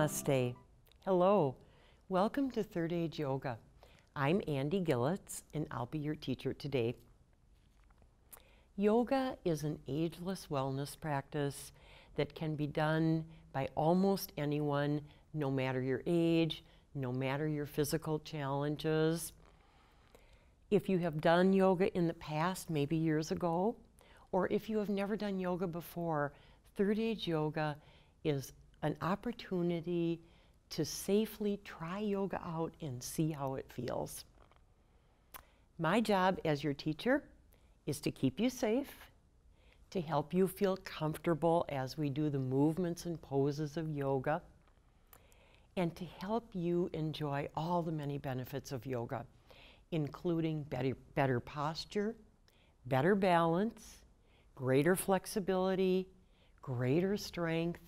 Namaste. Hello. Welcome to Third Age Yoga. I'm Andy Gilats, and I'll be your teacher today. Yoga is an ageless wellness practice that can be done by almost anyone, no matter your age, no matter your physical challenges. If you have done yoga in the past, maybe years ago, or if you have never done yoga before, Third Age Yoga is an opportunity to safely try yoga out and see how it feels. My job as your teacher is to keep you safe, to help you feel comfortable as we do the movements and poses of yoga, and to help you enjoy all the many benefits of yoga, including better, better posture, better balance, greater flexibility, greater strength.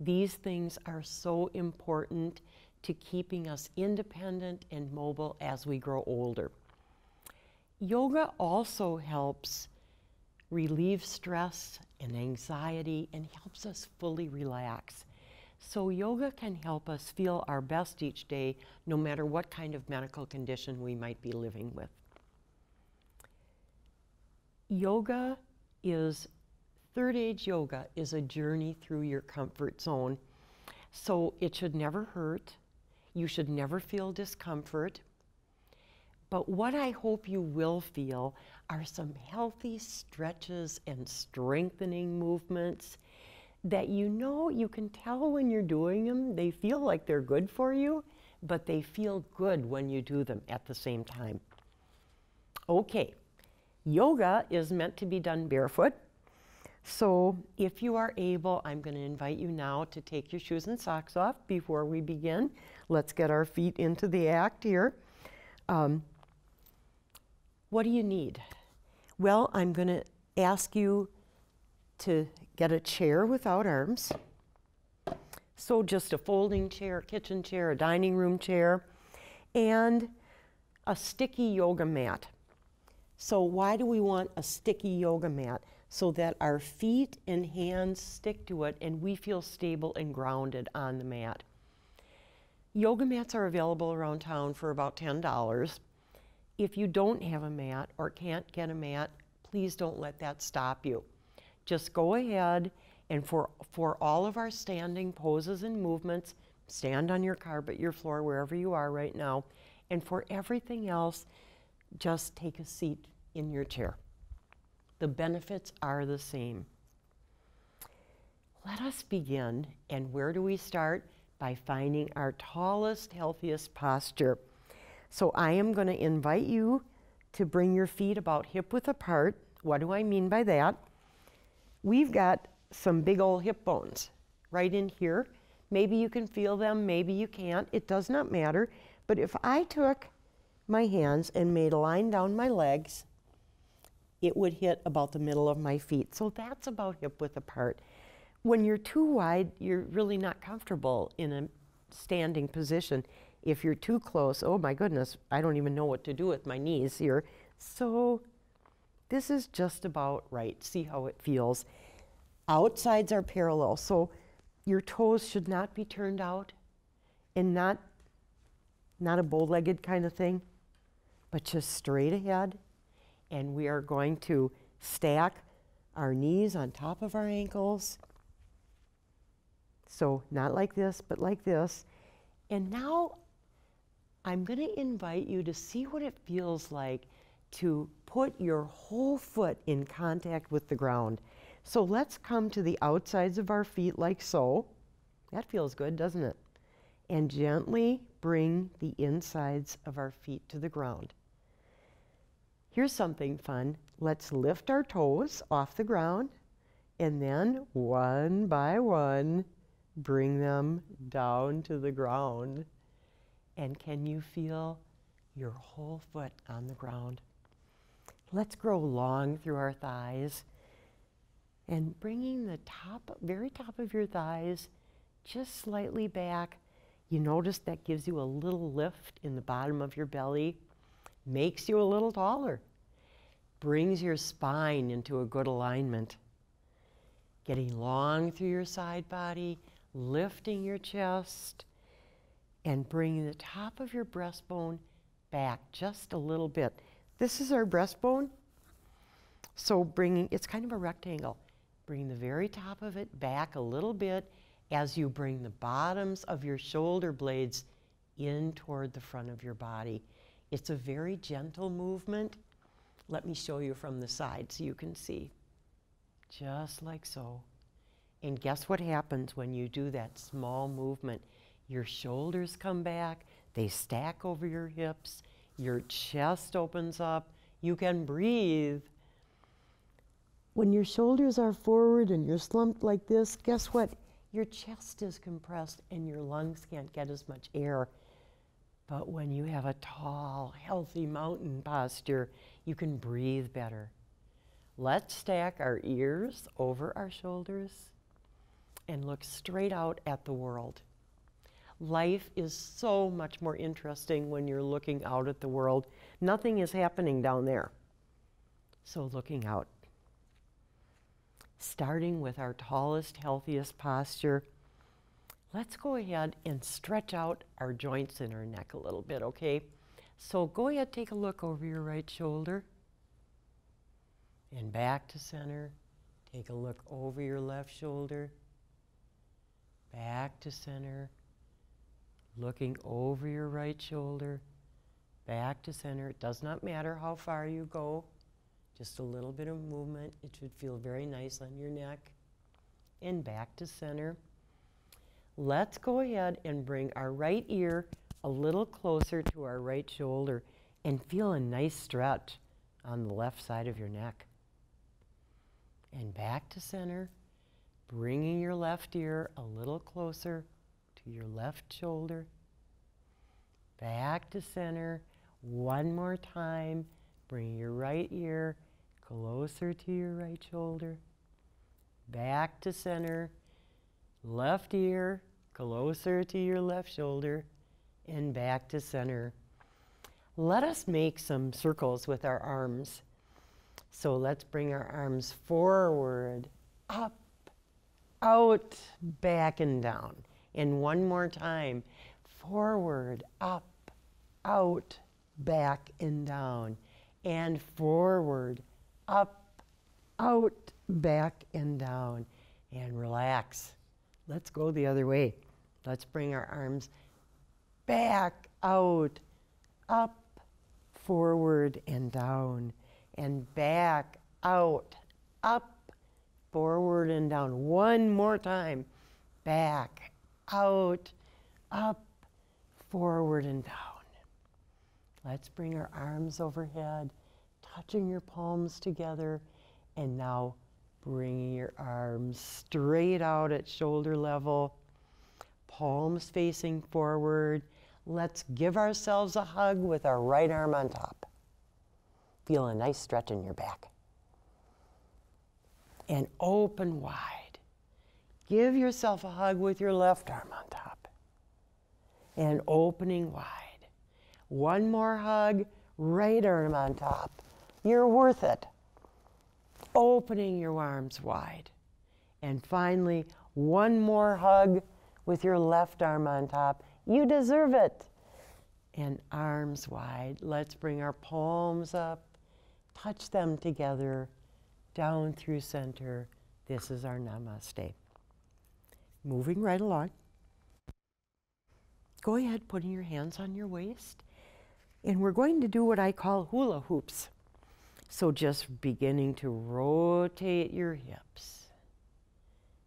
These things are so important to keeping us independent and mobile as we grow older. Yoga also helps relieve stress and anxiety and helps us fully relax. So, yoga can help us feel our best each day, no matter what kind of medical condition we might be living with. Yoga is, third age yoga is a journey through your comfort zone. So, it should never hurt. You should never feel discomfort. But what I hope you will feel are some healthy stretches and strengthening movements that you know you can tell when you're doing them. They feel like they're good for you, but they feel good when you do them at the same time. Okay, yoga is meant to be done barefoot. So if you are able, I'm going to invite you now to take your shoes and socks off before we begin. Let's get our feet into the act here. Um, what do you need? Well, I'm going to ask you to get a chair without arms. So just a folding chair, kitchen chair, a dining room chair, and a sticky yoga mat. So why do we want a sticky yoga mat? So that our feet and hands stick to it and we feel stable and grounded on the mat. Yoga mats are available around town for about $10. If you don't have a mat or can't get a mat, please don't let that stop you. Just go ahead and for, for all of our standing poses and movements, stand on your carpet, your floor, wherever you are right now. And for everything else, just take a seat in your chair. The benefits are the same. Let us begin. And where do we start? By finding our tallest, healthiest posture. So I am going to invite you to bring your feet about hip width apart. What do I mean by that? We've got some big old hip bones right in here. Maybe you can feel them, maybe you can't. It does not matter. But if I took my hands and made a line down my legs, it would hit about the middle of my feet. So that's about hip width apart. When you're too wide, you're really not comfortable in a standing position. If you're too close, oh my goodness, I don't even know what to do with my knees here. So this is just about right. See how it feels. Outsides are parallel, so your toes should not be turned out and not, not a bow-legged kind of thing, but just straight ahead. And we are going to stack our knees on top of our ankles. So not like this, but like this. And now I'm going to invite you to see what it feels like to put your whole foot in contact with the ground. So let's come to the outsides of our feet like so. That feels good, doesn't it? And gently bring the insides of our feet to the ground. Here's something fun. Let's lift our toes off the ground and then one by one bring them down to the ground. And can you feel your whole foot on the ground? Let's grow long through our thighs and bringing the top, very top of your thighs just slightly back. You notice that gives you a little lift in the bottom of your belly, makes you a little taller, brings your spine into a good alignment. Getting long through your side body, lifting your chest and bringing the top of your breastbone back just a little bit. This is our breastbone. So bringing, it's kind of a rectangle. Bring the very top of it back a little bit as you bring the bottoms of your shoulder blades in toward the front of your body. It's a very gentle movement. Let me show you from the side so you can see. Just like so. And guess what happens when you do that small movement? Your shoulders come back, they stack over your hips, your chest opens up, you can breathe. When your shoulders are forward and you're slumped like this, guess what? Your chest is compressed and your lungs can't get as much air. But when you have a tall, healthy mountain posture, you can breathe better. Let's stack our ears over our shoulders and look straight out at the world. Life is so much more interesting when you're looking out at the world. Nothing is happening down there. So, looking out. Starting with our tallest, healthiest posture, let's go ahead and stretch out our joints in our neck a little bit, okay? So, go ahead, take a look over your right shoulder and back to center. Take a look over your left shoulder back to center, looking over your right shoulder, back to center. It does not matter how far you go, just a little bit of movement. It should feel very nice on your neck. And back to center. Let's go ahead and bring our right ear a little closer to our right shoulder and feel a nice stretch on the left side of your neck. And back to center bringing your left ear a little closer to your left shoulder. Back to center. One more time. Bring your right ear closer to your right shoulder. Back to center. Left ear closer to your left shoulder. And back to center. Let us make some circles with our arms. So let's bring our arms forward, up, out, back, and down. And one more time forward, up, out, back, and down. And forward, up, out, back, and down. And relax. Let's go the other way. Let's bring our arms back, out, up, forward, and down. And back, out, up, forward and down. One more time. Back, out, up, forward and down. Let's bring our arms overhead, touching your palms together, and now bringing your arms straight out at shoulder level, palms facing forward. Let's give ourselves a hug with our right arm on top. Feel a nice stretch in your back and open wide. Give yourself a hug with your left arm on top and opening wide. One more hug, right arm on top. You're worth it. Opening your arms wide. And finally, one more hug with your left arm on top. You deserve it. And arms wide. Let's bring our palms up, touch them together down through center. This is our namaste. Moving right along. Go ahead, putting your hands on your waist. And we're going to do what I call hula hoops. So just beginning to rotate your hips.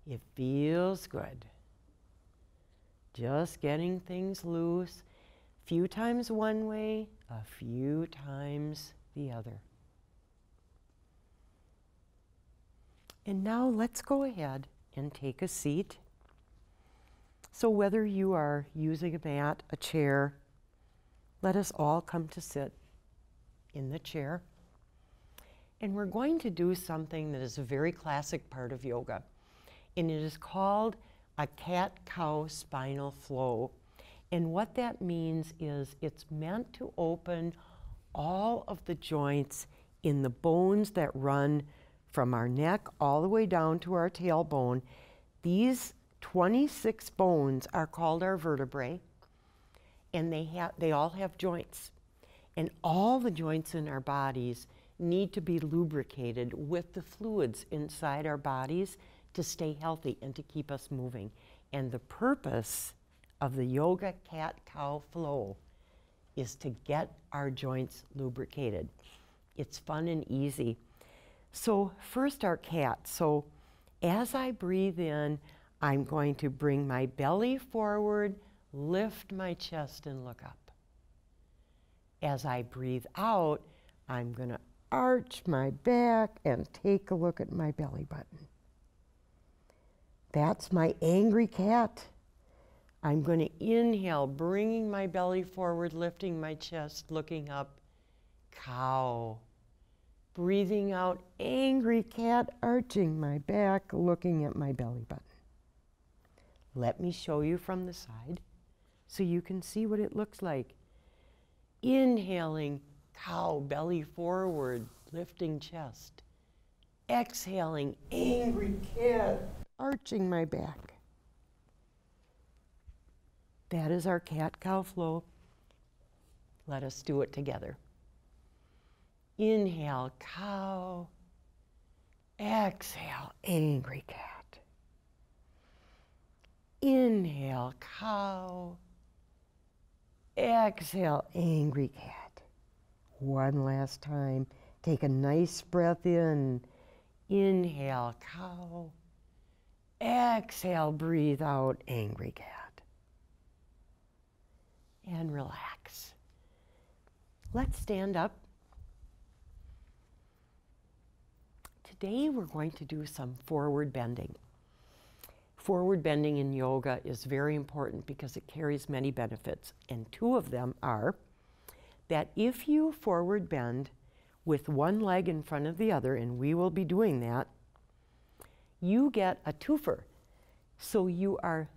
It feels good. Just getting things loose. Few times one way, a few times the other. And now let's go ahead and take a seat. So, whether you are using a mat, a chair, let us all come to sit in the chair. And we're going to do something that is a very classic part of yoga. And it is called a cat cow spinal flow. And what that means is it's meant to open all of the joints in the bones that run from our neck all the way down to our tailbone. These 26 bones are called our vertebrae, and they, have, they all have joints. And all the joints in our bodies need to be lubricated with the fluids inside our bodies to stay healthy and to keep us moving. And the purpose of the yoga cat cow flow is to get our joints lubricated. It's fun and easy. So, first, our cat. So, as I breathe in, I'm going to bring my belly forward, lift my chest, and look up. As I breathe out, I'm going to arch my back and take a look at my belly button. That's my angry cat. I'm going to inhale, bringing my belly forward, lifting my chest, looking up. Cow. Breathing out, angry cat, arching my back, looking at my belly button. Let me show you from the side so you can see what it looks like. Inhaling, cow, belly forward, lifting chest. Exhaling, angry cat, arching my back. That is our cat cow flow. Let us do it together. Inhale, cow. Exhale, angry cat. Inhale, cow. Exhale, angry cat. One last time. Take a nice breath in. Inhale, cow. Exhale, breathe out, angry cat and relax. Let's stand up. Today we're going to do some forward bending. Forward bending in yoga is very important because it carries many benefits, and two of them are that if you forward bend with one leg in front of the other, and we will be doing that, you get a twofer. So you are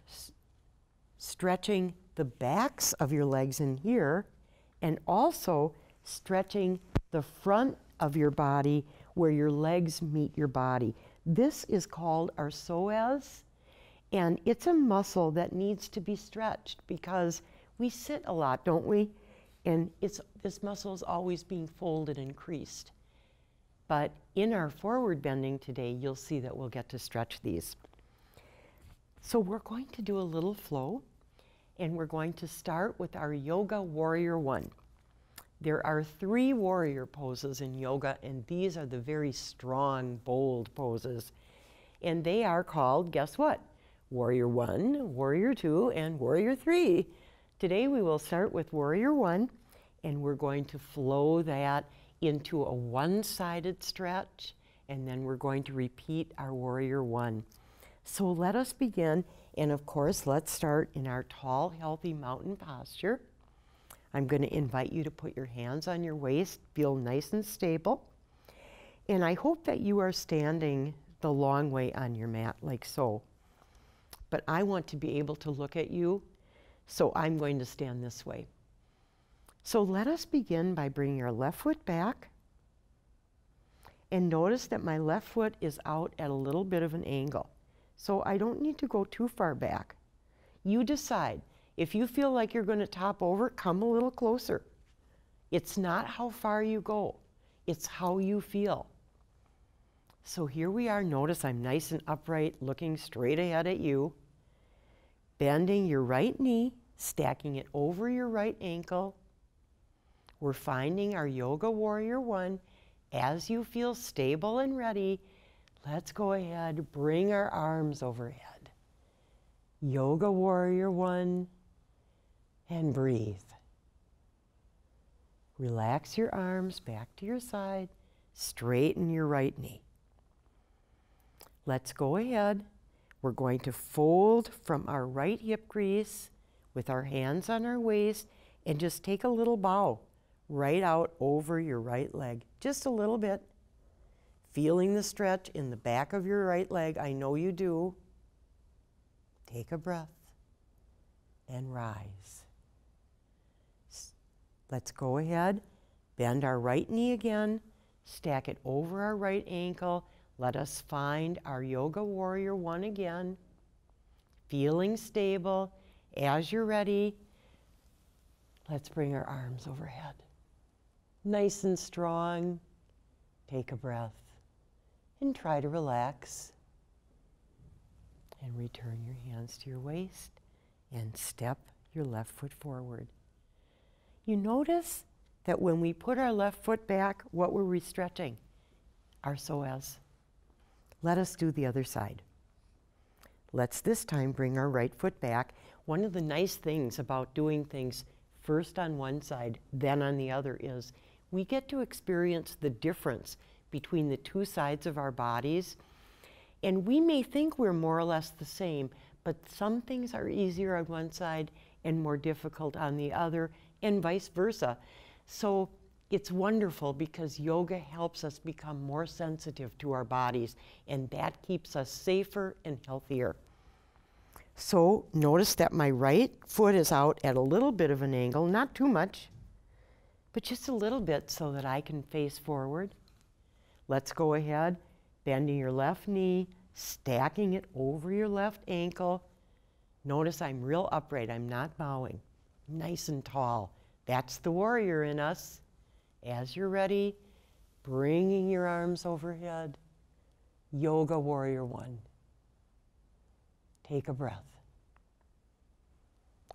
stretching the backs of your legs in here and also stretching the front of your body where your legs meet your body. This is called our psoas, and it's a muscle that needs to be stretched because we sit a lot, don't we? And it's, this muscle is always being folded and creased. But in our forward bending today, you'll see that we'll get to stretch these. So we're going to do a little flow and we're going to start with our Yoga Warrior One. There are three warrior poses in yoga, and these are the very strong, bold poses. And they are called, guess what? Warrior One, Warrior Two, and Warrior Three. Today we will start with Warrior One, and we're going to flow that into a one sided stretch, and then we're going to repeat our Warrior One. So let us begin and of course, let's start in our tall, healthy mountain posture. I'm going to invite you to put your hands on your waist, feel nice and stable. And I hope that you are standing the long way on your mat, like so. But I want to be able to look at you, so I'm going to stand this way. So let us begin by bringing our left foot back. And notice that my left foot is out at a little bit of an angle. So I don't need to go too far back. You decide. If you feel like you're going to top over, come a little closer. It's not how far you go, it's how you feel. So here we are. Notice I'm nice and upright, looking straight ahead at you. Bending your right knee, stacking it over your right ankle. We're finding our Yoga Warrior One. As you feel stable and ready, Let's go ahead, bring our arms overhead. Yoga Warrior One, and breathe. Relax your arms back to your side, straighten your right knee. Let's go ahead. We're going to fold from our right hip crease with our hands on our waist and just take a little bow right out over your right leg, just a little bit. Feeling the stretch in the back of your right leg, I know you do. Take a breath and rise. Let's go ahead, bend our right knee again, stack it over our right ankle. Let us find our Yoga Warrior One again. feeling stable. As you're ready, let's bring our arms overhead. Nice and strong. Take a breath and try to relax. And return your hands to your waist and step your left foot forward. You notice that when we put our left foot back, what were we stretching? Our psoas. Let us do the other side. Let's this time bring our right foot back. One of the nice things about doing things first on one side, then on the other is we get to experience the difference between the two sides of our bodies. And we may think we're more or less the same, but some things are easier on one side and more difficult on the other, and vice versa. So it's wonderful because yoga helps us become more sensitive to our bodies, and that keeps us safer and healthier. So notice that my right foot is out at a little bit of an angle, not too much, but just a little bit so that I can face forward. Let's go ahead, bending your left knee, stacking it over your left ankle. Notice I'm real upright, I'm not bowing, nice and tall. That's the warrior in us. As you're ready, bringing your arms overhead. Yoga Warrior One. Take a breath.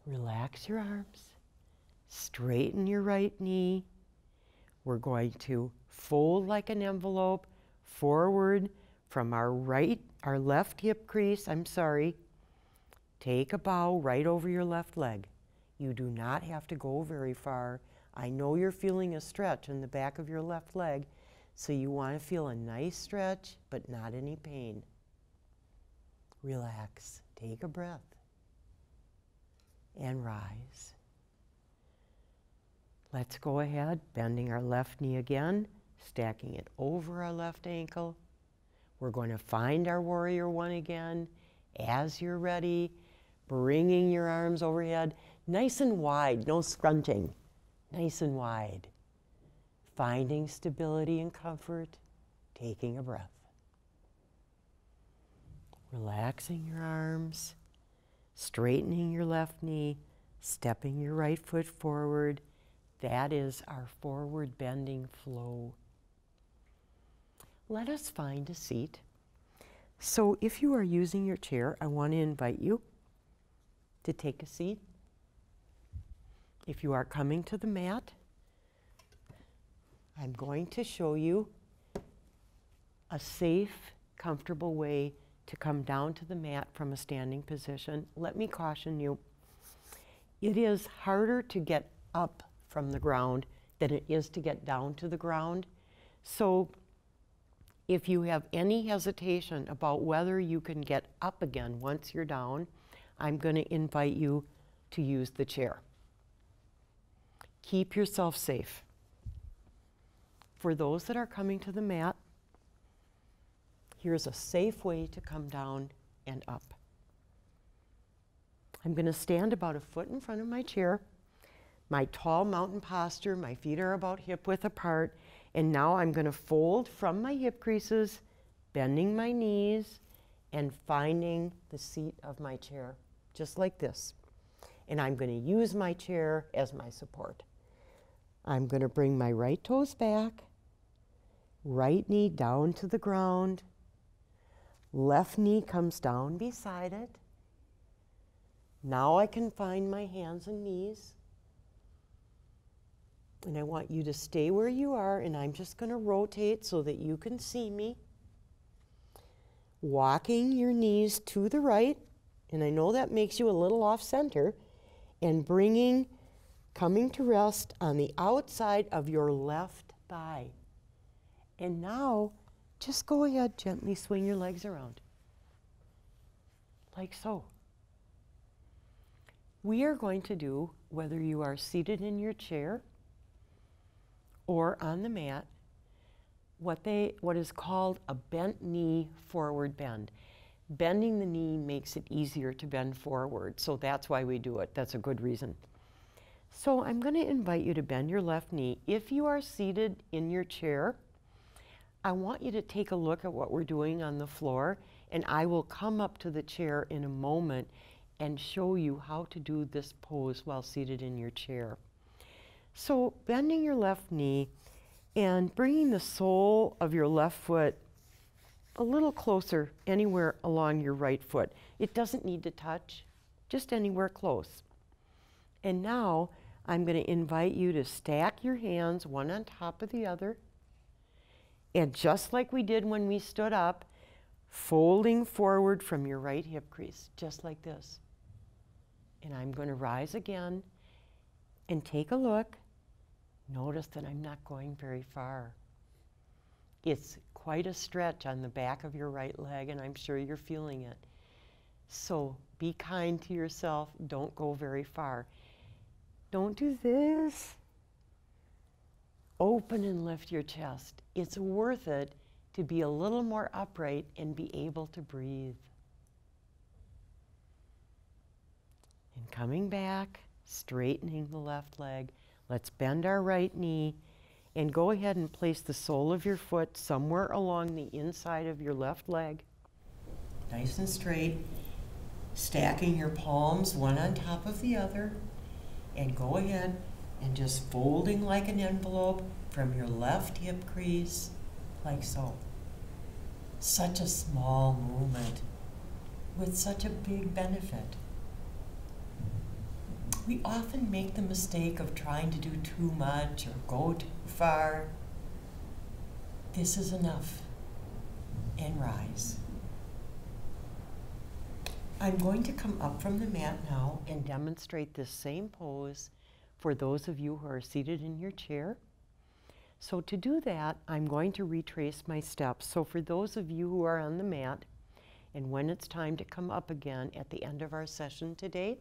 Relax your arms. Straighten your right knee. We're going to fold like an envelope forward from our right, our left hip crease. I'm sorry. Take a bow right over your left leg. You do not have to go very far. I know you're feeling a stretch in the back of your left leg, so you want to feel a nice stretch, but not any pain. Relax. Take a breath. And rise. Let's go ahead, bending our left knee again, stacking it over our left ankle. We're going to find our warrior one again. As you're ready, bringing your arms overhead nice and wide, no scrunching, nice and wide. Finding stability and comfort, taking a breath. Relaxing your arms, straightening your left knee, stepping your right foot forward. That is our forward bending flow. Let us find a seat. So if you are using your chair, I want to invite you to take a seat. If you are coming to the mat, I'm going to show you a safe, comfortable way to come down to the mat from a standing position. Let me caution you, it is harder to get up from the ground than it is to get down to the ground. So if you have any hesitation about whether you can get up again once you're down, I'm going to invite you to use the chair. Keep yourself safe. For those that are coming to the mat, here's a safe way to come down and up. I'm going to stand about a foot in front of my chair. My tall mountain posture, my feet are about hip width apart, and now I'm going to fold from my hip creases, bending my knees, and finding the seat of my chair, just like this. And I'm going to use my chair as my support. I'm going to bring my right toes back, right knee down to the ground, left knee comes down beside it. Now I can find my hands and knees. And I want you to stay where you are, and I'm just going to rotate so that you can see me. Walking your knees to the right, and I know that makes you a little off center, and bringing coming to rest on the outside of your left thigh. And now, just go ahead, gently swing your legs around. Like so. We are going to do, whether you are seated in your chair or on the mat, what, they, what is called a bent knee forward bend. Bending the knee makes it easier to bend forward, so that's why we do it. That's a good reason. So I'm going to invite you to bend your left knee. If you are seated in your chair, I want you to take a look at what we're doing on the floor And I will come up to the chair in a moment and show you how to do this pose while seated in your chair. So bending your left knee and bringing the sole of your left foot a little closer anywhere along your right foot. It doesn't need to touch, just anywhere close. And now I'm going to invite you to stack your hands one on top of the other. And just like we did when we stood up, folding forward from your right hip crease, just like this. And I'm going to rise again and take a look. Notice that I'm not going very far. It's quite a stretch on the back of your right leg, and I'm sure you're feeling it. So be kind to yourself. Don't go very far. Don't do this. Open and lift your chest. It's worth it to be a little more upright and be able to breathe. And coming back, straightening the left leg. Let's bend our right knee and go ahead and place the sole of your foot somewhere along the inside of your left leg. Nice and straight. Stacking your palms one on top of the other. And go ahead and just folding like an envelope from your left hip crease, like so. Such a small movement with such a big benefit. We often make the mistake of trying to do too much or go too far. This is enough. And rise. I'm going to come up from the mat now and demonstrate this same pose for those of you who are seated in your chair. So to do that, I'm going to retrace my steps. So for those of you who are on the mat, and when it's time to come up again at the end of our session today,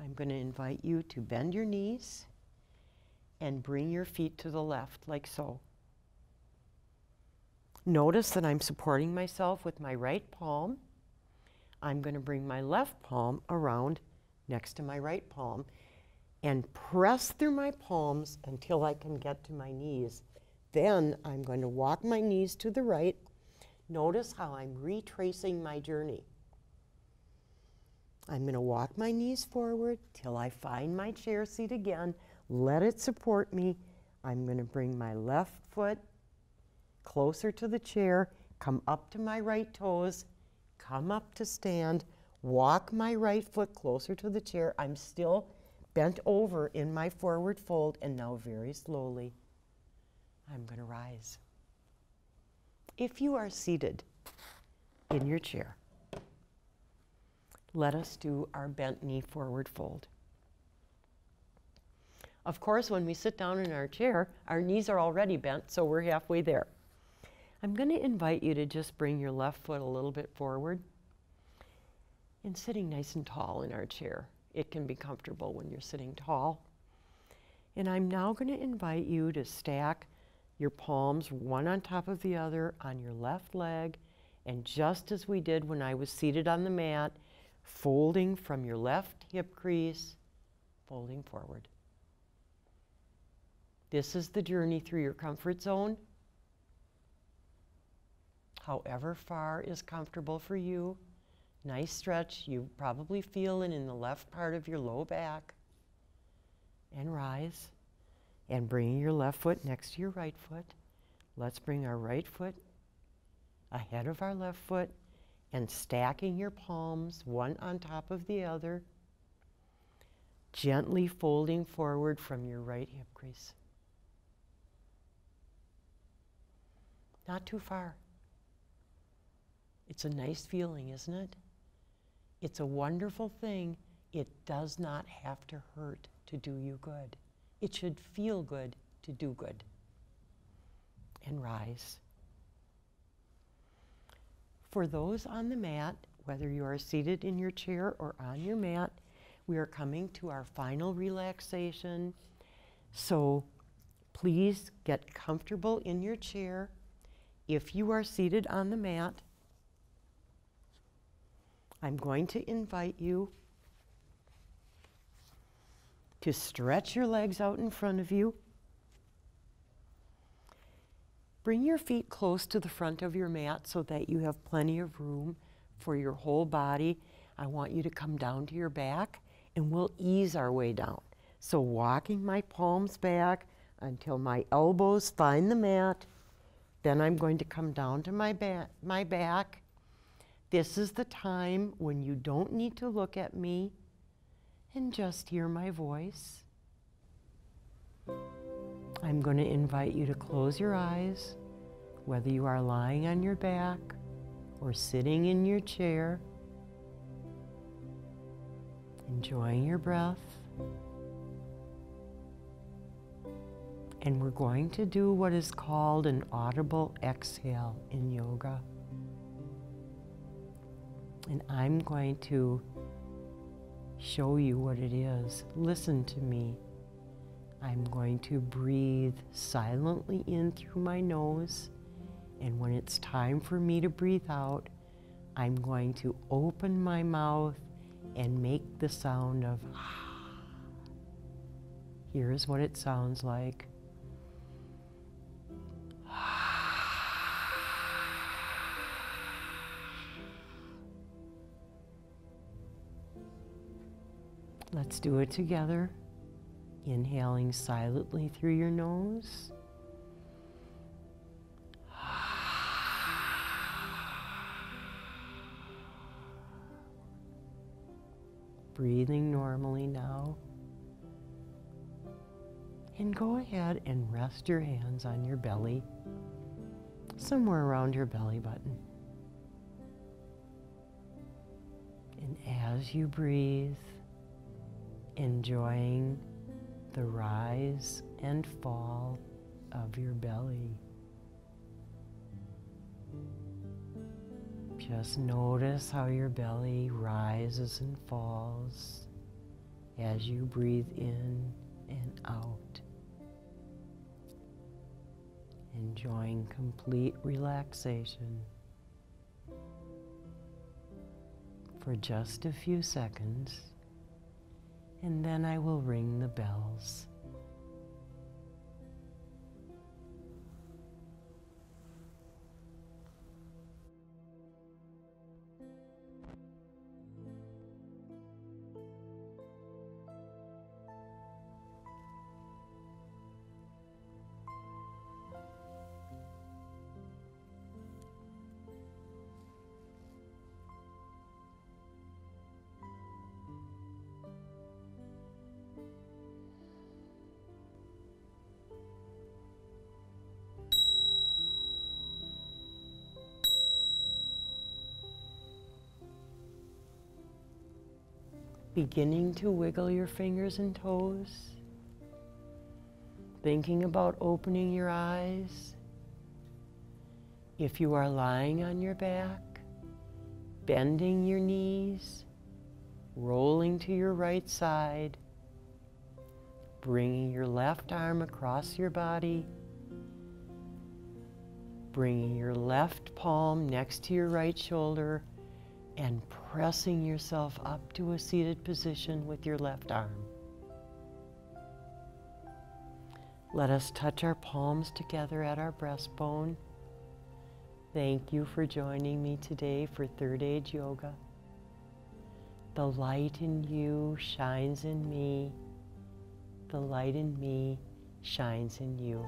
I'm going to invite you to bend your knees and bring your feet to the left, like so. Notice that I'm supporting myself with my right palm. I'm going to bring my left palm around next to my right palm and press through my palms until I can get to my knees. Then I'm going to walk my knees to the right. Notice how I'm retracing my journey. I'm going to walk my knees forward till I find my chair seat again. Let it support me. I'm going to bring my left foot closer to the chair, come up to my right toes, come up to stand, walk my right foot closer to the chair. I'm still bent over in my forward fold, and now very slowly, I'm going to rise. If you are seated in your chair, let us do our bent knee forward fold. Of course, when we sit down in our chair, our knees are already bent, so we're halfway there. I'm going to invite you to just bring your left foot a little bit forward and sitting nice and tall in our chair it can be comfortable when you're sitting tall. And I'm now going to invite you to stack your palms one on top of the other on your left leg. And just as we did when I was seated on the mat, folding from your left hip crease, folding forward. This is the journey through your comfort zone. However far is comfortable for you. Nice stretch. You probably feel it in the left part of your low back. And rise. And bring your left foot next to your right foot. Let's bring our right foot ahead of our left foot and stacking your palms one on top of the other. Gently folding forward from your right hip crease. Not too far. It's a nice feeling, isn't it? It's a wonderful thing. It does not have to hurt to do you good. It should feel good to do good. And rise. For those on the mat, whether you are seated in your chair or on your mat, we are coming to our final relaxation. So please get comfortable in your chair. If you are seated on the mat, I'm going to invite you to stretch your legs out in front of you. Bring your feet close to the front of your mat so that you have plenty of room for your whole body. I want you to come down to your back and we'll ease our way down. So walking my palms back until my elbows find the mat. Then I'm going to come down to my, ba my back. This is the time when you don't need to look at me and just hear my voice. I'm going to invite you to close your eyes, whether you are lying on your back or sitting in your chair, enjoying your breath. And we're going to do what is called an audible exhale in yoga. And I'm going to show you what it is. Listen to me. I'm going to breathe silently in through my nose. And when it's time for me to breathe out, I'm going to open my mouth and make the sound of ah. Here's what it sounds like. Let's do it together. Inhaling silently through your nose. Breathing normally now. And go ahead and rest your hands on your belly, somewhere around your belly button. And as you breathe, enjoying the rise and fall of your belly. Just notice how your belly rises and falls as you breathe in and out. Enjoying complete relaxation for just a few seconds and then I will ring the bells. Beginning to wiggle your fingers and toes, thinking about opening your eyes. If you are lying on your back, bending your knees, rolling to your right side, bringing your left arm across your body, bringing your left palm next to your right shoulder, and pressing yourself up to a seated position with your left arm. Let us touch our palms together at our breastbone. Thank you for joining me today for Third Age Yoga. The light in you shines in me. The light in me shines in you.